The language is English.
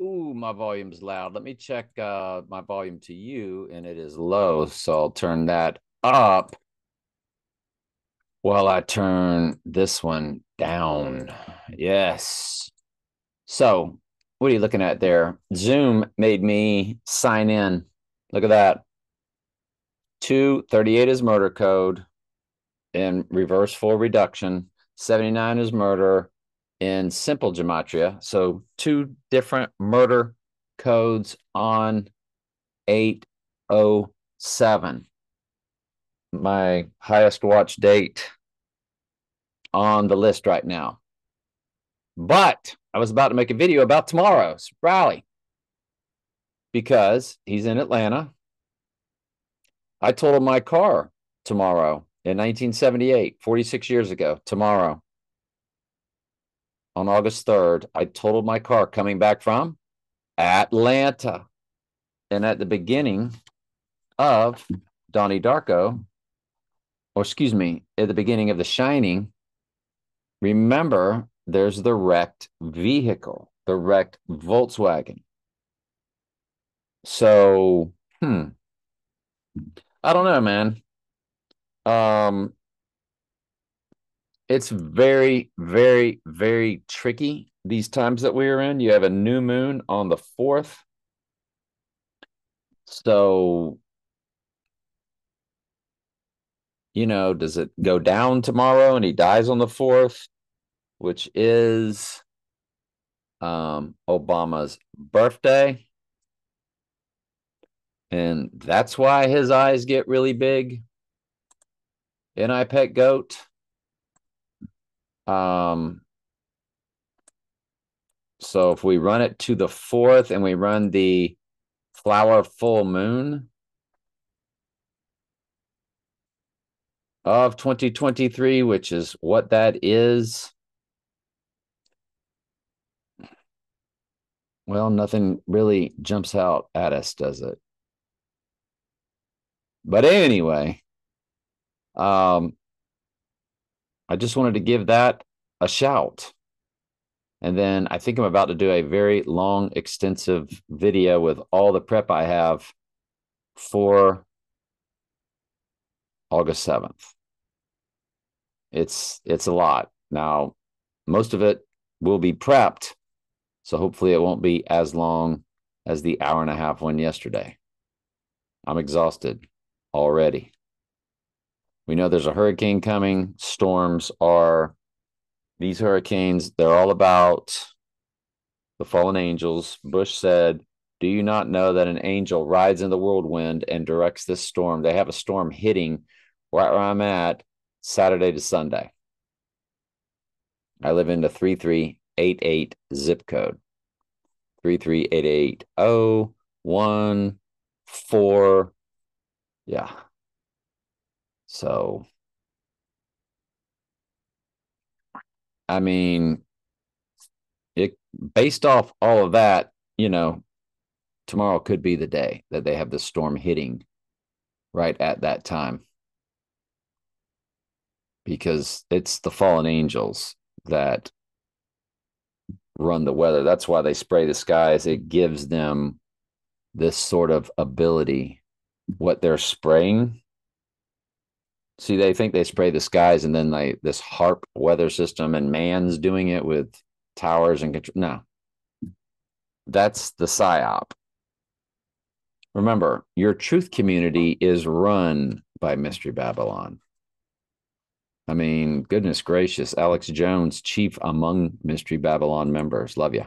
Ooh, my volume's loud. Let me check uh, my volume to you, and it is low. So I'll turn that up while I turn this one down. Yes. So, what are you looking at there? Zoom made me sign in. Look at that. 238 is murder code in reverse full reduction, 79 is murder, in simple gematria. So two different murder codes on 807. My highest watch date on the list right now. But I was about to make a video about tomorrow's rally because he's in Atlanta. I totaled my car tomorrow in 1978, 46 years ago, tomorrow on August 3rd, I totaled my car coming back from Atlanta. And at the beginning of Donnie Darko, or excuse me, at the beginning of The Shining, remember there's the wrecked vehicle, the wrecked Volkswagen. So, hmm, I don't know, man. Um, it's very, very, very tricky these times that we are in. You have a new moon on the fourth. So, you know, does it go down tomorrow and he dies on the fourth, which is um, Obama's birthday? And that's why his eyes get really big. And I pet goat. Um, so if we run it to the fourth and we run the flower full moon of 2023, which is what that is. Well, nothing really jumps out at us, does it? But anyway, um, I just wanted to give that a shout. And then I think I'm about to do a very long, extensive video with all the prep I have for August 7th. It's it's a lot. Now, most of it will be prepped, so hopefully it won't be as long as the hour and a half one yesterday. I'm exhausted already. We know there's a hurricane coming. Storms are these hurricanes, they're all about the fallen angels. Bush said, Do you not know that an angel rides in the whirlwind and directs this storm? They have a storm hitting right where I'm at Saturday to Sunday. I live in the 3388 zip code. 33880 Yeah. So, I mean, it based off all of that, you know, tomorrow could be the day that they have the storm hitting right at that time because it's the fallen angels that run the weather. That's why they spray the skies. It gives them this sort of ability. What they're spraying See, they think they spray the skies and then they this HAARP weather system and man's doing it with towers and control. No, that's the psyop. Remember, your truth community is run by Mystery Babylon. I mean, goodness gracious, Alex Jones, chief among Mystery Babylon members. Love you.